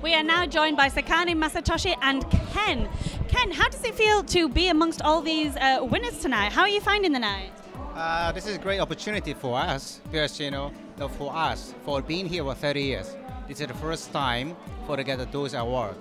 We are now joined by Sakani Masatoshi and Ken. Ken, how does it feel to be amongst all these uh, winners tonight? How are you finding the night? Uh, this is a great opportunity for us because you know, for us, for being here for 30 years, this is the first time for to get those awards.